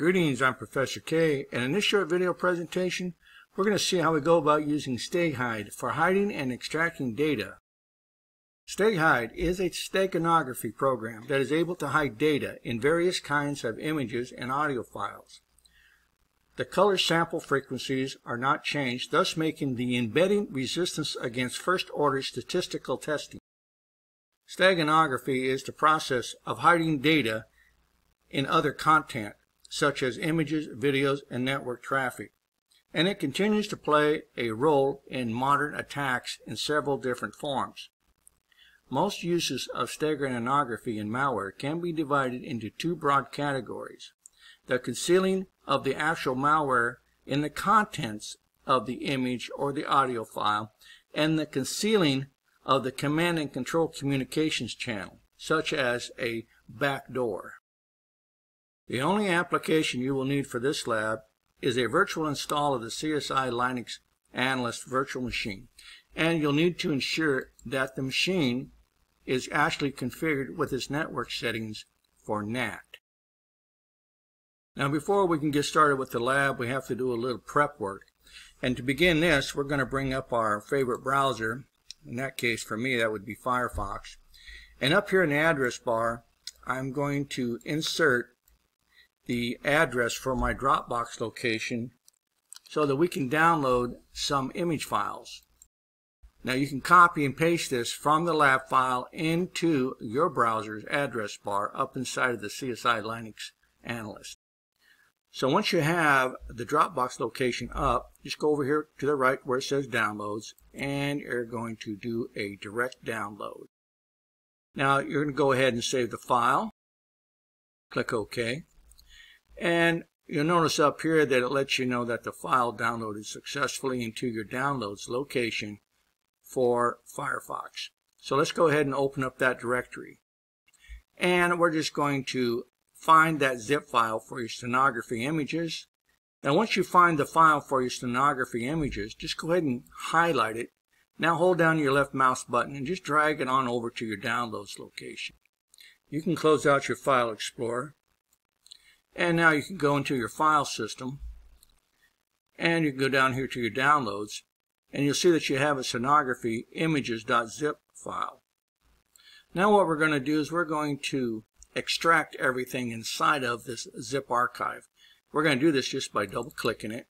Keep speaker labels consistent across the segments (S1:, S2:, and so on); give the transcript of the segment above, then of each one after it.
S1: Greetings, I'm Professor K, and in this short video presentation, we're going to see how we go about using StegHide for hiding and extracting data. StegHide is a steganography program that is able to hide data in various kinds of images and audio files. The color sample frequencies are not changed, thus making the embedding resistance against first-order statistical testing. Steganography is the process of hiding data in other content such as images, videos, and network traffic. And it continues to play a role in modern attacks in several different forms. Most uses of steganography in malware can be divided into two broad categories. The concealing of the actual malware in the contents of the image or the audio file, and the concealing of the command and control communications channel, such as a backdoor. The only application you will need for this lab is a virtual install of the CSI Linux Analyst virtual machine. And you'll need to ensure that the machine is actually configured with its network settings for NAT. Now before we can get started with the lab, we have to do a little prep work. And to begin this, we're going to bring up our favorite browser. In that case, for me, that would be Firefox. And up here in the address bar, I'm going to insert the address for my Dropbox location so that we can download some image files. Now you can copy and paste this from the lab file into your browser's address bar up inside of the CSI Linux Analyst. So once you have the Dropbox location up, just go over here to the right where it says Downloads, and you're going to do a direct download. Now you're going to go ahead and save the file. Click OK. And you'll notice up here that it lets you know that the file downloaded successfully into your downloads location for Firefox. So let's go ahead and open up that directory. And we're just going to find that zip file for your stenography images. Now once you find the file for your stenography images, just go ahead and highlight it. Now hold down your left mouse button and just drag it on over to your downloads location. You can close out your file explorer and now you can go into your file system and you can go down here to your downloads and you'll see that you have a stenography images.zip file. Now what we're going to do is we're going to extract everything inside of this zip archive. We're going to do this just by double clicking it.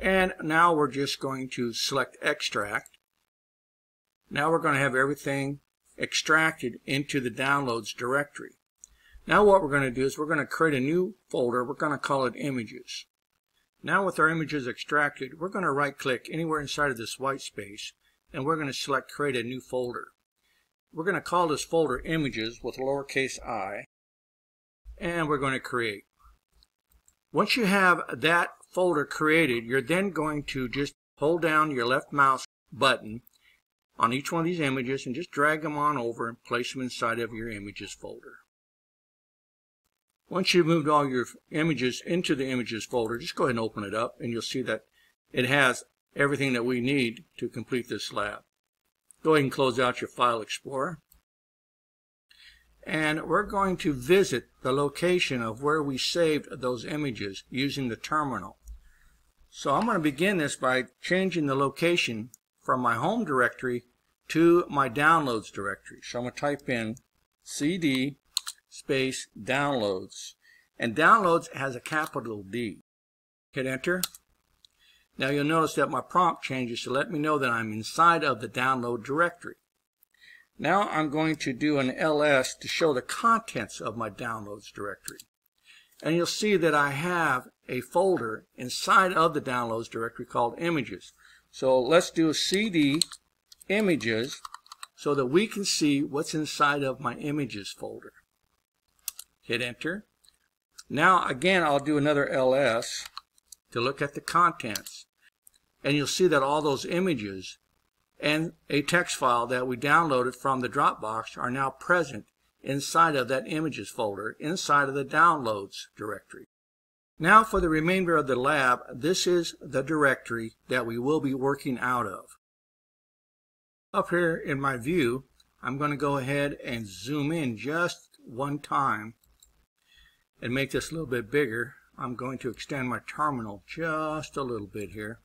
S1: And now we're just going to select extract. Now we're going to have everything extracted into the downloads directory. Now what we're going to do is we're going to create a new folder. We're going to call it images. Now with our images extracted, we're going to right click anywhere inside of this white space and we're going to select create a new folder. We're going to call this folder images with lowercase i and we're going to create. Once you have that folder created, you're then going to just hold down your left mouse button on each one of these images and just drag them on over and place them inside of your images folder. Once you've moved all your images into the images folder, just go ahead and open it up and you'll see that it has everything that we need to complete this lab. Go ahead and close out your File Explorer. And we're going to visit the location of where we saved those images using the terminal. So I'm going to begin this by changing the location from my home directory to my downloads directory. So I'm going to type in cd space downloads. And downloads has a capital D. Hit enter. Now you'll notice that my prompt changes to let me know that I'm inside of the download directory. Now I'm going to do an ls to show the contents of my downloads directory. And you'll see that I have a folder inside of the downloads directory called images. So let's do a cd images so that we can see what's inside of my images folder hit enter. Now again I'll do another ls to look at the contents and you'll see that all those images and a text file that we downloaded from the Dropbox are now present inside of that images folder inside of the downloads directory. Now for the remainder of the lab, this is the directory that we will be working out of. Up here in my view, I'm going to go ahead and zoom in just one time and make this a little bit bigger I'm going to extend my terminal just a little bit here.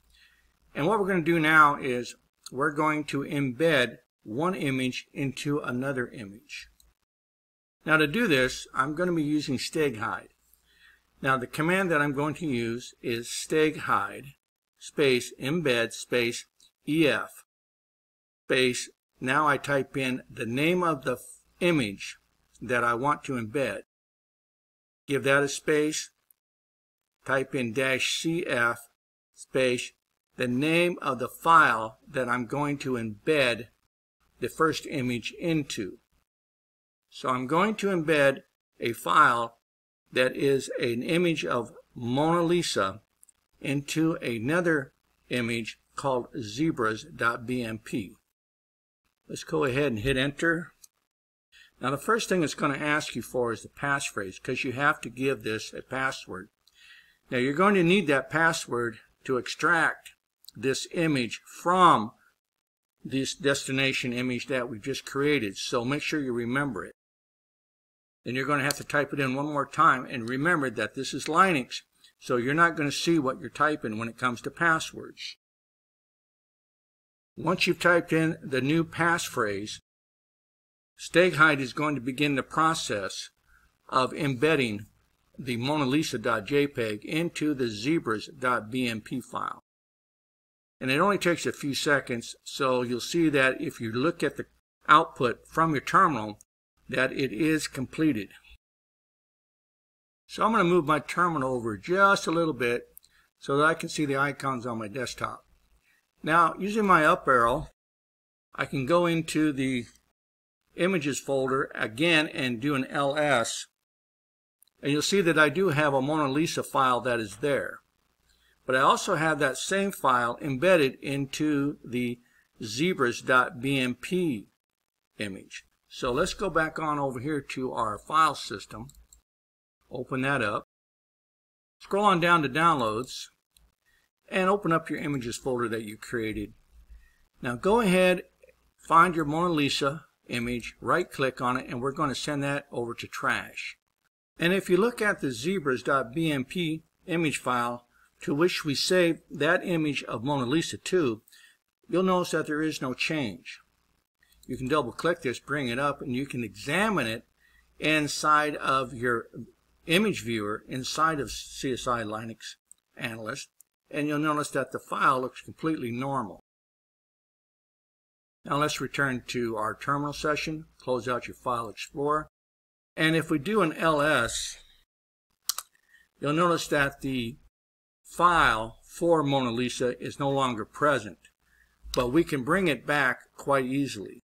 S1: And what we're going to do now is we're going to embed one image into another image. Now to do this, I'm going to be using StegHide. Now the command that I'm going to use is StegHide space embed space EF space now I type in the name of the image that I want to embed. Give that a space. Type in dash CF space the name of the file that I'm going to embed the first image into. So I'm going to embed a file that is an image of Mona Lisa into another image called zebras.bmp. Let's go ahead and hit enter. Now the first thing it's going to ask you for is the passphrase because you have to give this a password. Now you're going to need that password to extract this image from this destination image that we just created. So make sure you remember it. Then you're going to have to type it in one more time and remember that this is Linux so you're not going to see what you're typing when it comes to passwords. Once you've typed in the new passphrase, StegHide is going to begin the process of embedding the Mona Lisa.jpg into the zebras.bmp file. And it only takes a few seconds, so you'll see that if you look at the output from your terminal, that it is completed. So I'm going to move my terminal over just a little bit so that I can see the icons on my desktop. Now, using my up arrow, I can go into the images folder again and do an ls. And you'll see that I do have a Mona Lisa file that is there. But I also have that same file embedded into the zebras.bmp image. So let's go back on over here to our file system. Open that up. Scroll on down to downloads and open up your images folder that you created. Now go ahead, find your Mona Lisa image, right click on it, and we're going to send that over to trash. And if you look at the zebras.bmp image file, to which we saved that image of Mona Lisa to, you'll notice that there is no change. You can double click this, bring it up, and you can examine it inside of your image viewer inside of CSI Linux Analyst, and you'll notice that the file looks completely normal. Now let's return to our terminal session, close out your File Explorer, and if we do an ls, you'll notice that the file for Mona Lisa is no longer present, but we can bring it back quite easily.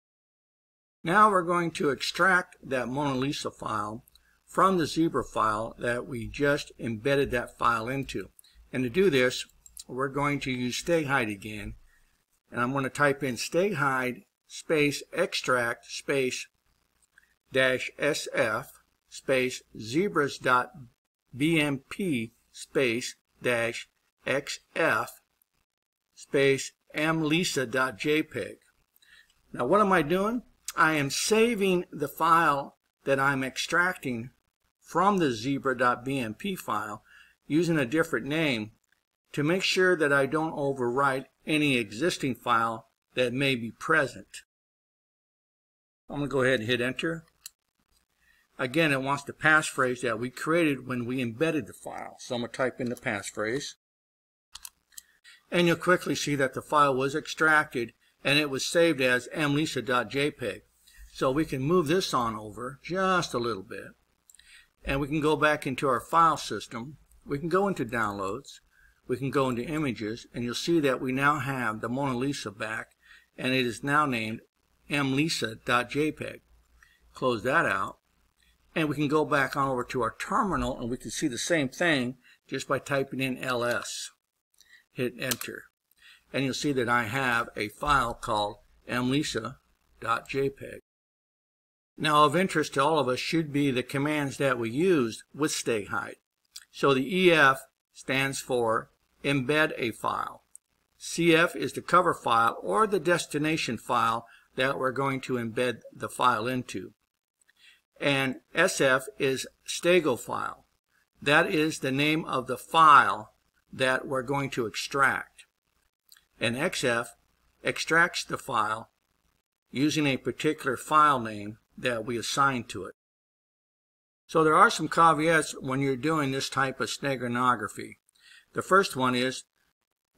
S1: Now we're going to extract that Mona Lisa file from the zebra file that we just embedded that file into. And to do this, we're going to use StegHide again. And I'm going to type in StegHide space extract space dash SF space zebras dot BMP space dash XF space mlisa.jpg. Now what am I doing? I am saving the file that I'm extracting from the zebra.bmp file using a different name to make sure that I don't overwrite any existing file that may be present. I'm going to go ahead and hit enter. Again, it wants the passphrase that we created when we embedded the file. So I'm going to type in the passphrase. And you'll quickly see that the file was extracted and it was saved as mlisa.jpg. So we can move this on over just a little bit. And we can go back into our file system. We can go into downloads. We can go into images and you'll see that we now have the Mona Lisa back and it is now named mlisa.jpg. Close that out and we can go back on over to our terminal and we can see the same thing just by typing in ls. Hit enter. And you'll see that I have a file called mlisa.jpg. Now of interest to all of us should be the commands that we used with StegHide. So the EF stands for embed a file. CF is the cover file or the destination file that we're going to embed the file into and SF is stego file. that is the name of the file that we're going to extract. And XF extracts the file using a particular file name that we assign to it. So there are some caveats when you're doing this type of steganography. The first one is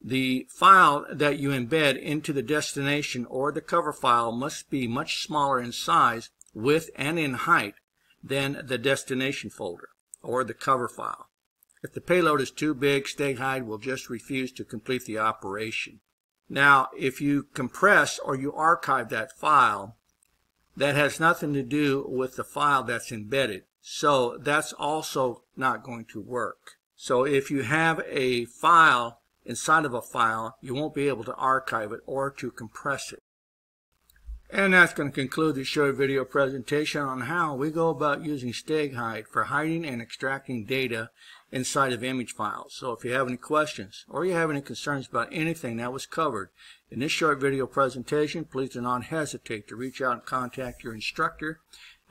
S1: the file that you embed into the destination or the cover file must be much smaller in size, width, and in height than the destination folder or the cover file. If the payload is too big, StegHide will just refuse to complete the operation. Now, if you compress or you archive that file, that has nothing to do with the file that's embedded. So that's also not going to work. So if you have a file inside of a file, you won't be able to archive it or to compress it. And that's going to conclude the short video presentation on how we go about using StegHide for hiding and extracting data inside of image files. So if you have any questions or you have any concerns about anything that was covered in this short video presentation, please do not hesitate to reach out and contact your instructor